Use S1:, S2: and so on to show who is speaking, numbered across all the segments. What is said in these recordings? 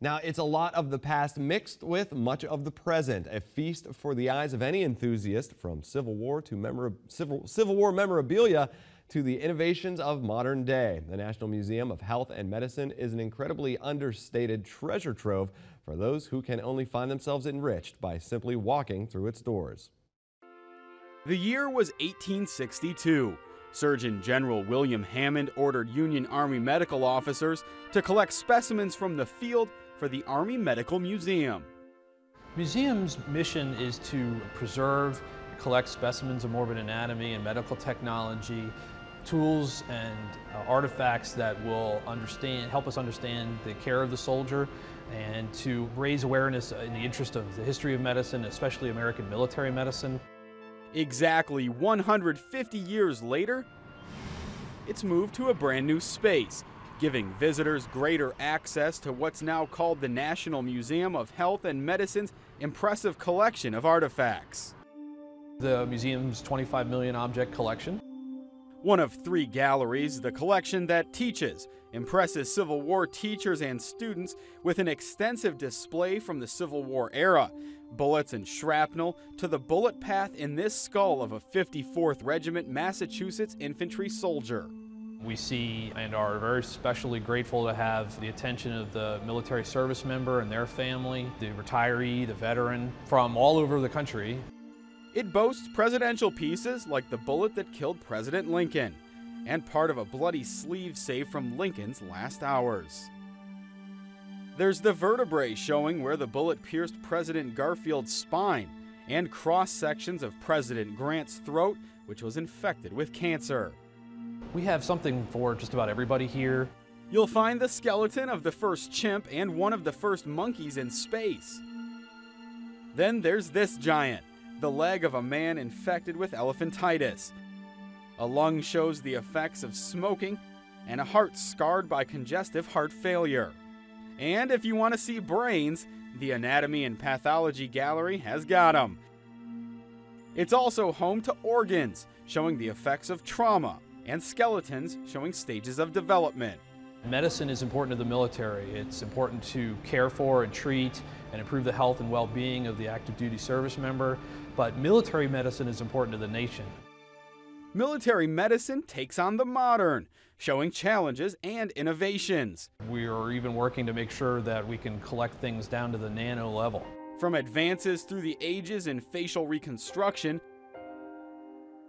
S1: Now, it's a lot of the past mixed with much of the present, a feast for the eyes of any enthusiast from Civil War to memora- Civil, Civil War memorabilia to the innovations of modern day. The National Museum of Health and Medicine is an incredibly understated treasure trove for those who can only find themselves enriched by simply walking through its doors.
S2: The year was 1862. Surgeon General William Hammond ordered Union Army medical officers to collect specimens from the field for the Army Medical Museum.
S3: Museum's mission is to preserve, collect specimens of morbid anatomy and medical technology, tools and uh, artifacts that will understand, help us understand the care of the soldier and to raise awareness in the interest of the history of medicine, especially American military medicine.
S2: Exactly 150 years later, it's moved to a brand new space, giving visitors greater access to what's now called the National Museum of Health and Medicine's impressive collection of artifacts.
S3: The museum's 25 million object collection.
S2: One of three galleries, the collection that teaches, impresses Civil War teachers and students with an extensive display from the Civil War era, bullets and shrapnel to the bullet path in this skull of a 54th Regiment Massachusetts infantry soldier.
S3: We see and are very specially grateful to have the attention of the military service member and their family, the retiree, the veteran from all over the country.
S2: It boasts presidential pieces like the bullet that killed President Lincoln and part of a bloody sleeve saved from Lincoln's last hours. There's the vertebrae showing where the bullet pierced President Garfield's spine and cross sections of President Grant's throat, which was infected with cancer.
S3: We have something for just about everybody here.
S2: You'll find the skeleton of the first chimp and one of the first monkeys in space. Then there's this giant, the leg of a man infected with elephantitis. A lung shows the effects of smoking, and a heart scarred by congestive heart failure. And if you want to see brains, the Anatomy and Pathology Gallery has got them. It's also home to organs, showing the effects of trauma, and skeletons showing stages of development.
S3: Medicine is important to the military. It's important to care for and treat and improve the health and well-being of the active duty service member, but military medicine is important to the nation.
S2: Military medicine takes on the modern, showing challenges and innovations.
S3: We are even working to make sure that we can collect things down to the nano level.
S2: From advances through the ages in facial reconstruction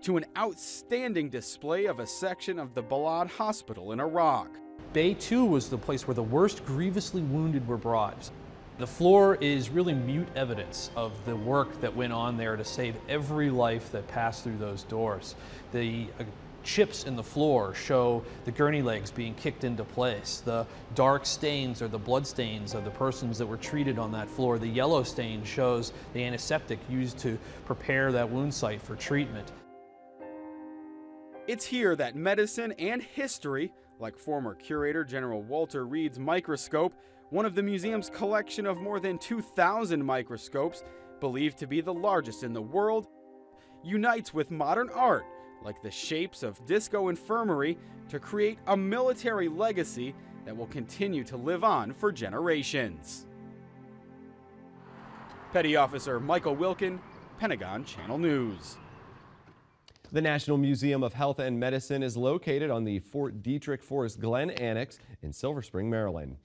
S2: to an outstanding display of a section of the Balad Hospital in Iraq.
S3: Bay 2 was the place where the worst grievously wounded were brought. The floor is really mute evidence of the work that went on there to save every life that passed through those doors. The uh, chips in the floor show the gurney legs being kicked into place. The dark stains are the blood stains of the persons that were treated on that floor. The yellow stain shows the antiseptic used to prepare that wound site for treatment.
S2: It's here that medicine and history, like former curator General Walter Reed's microscope, one of the museum's collection of more than 2,000 microscopes, believed to be the largest in the world, unites with modern art, like the shapes of Disco Infirmary, to create a military legacy that will continue to live on for generations. Petty Officer Michael Wilkin, Pentagon Channel News.
S1: The National Museum of Health and Medicine is located on the Fort Detrick Forest Glen Annex in Silver Spring, Maryland.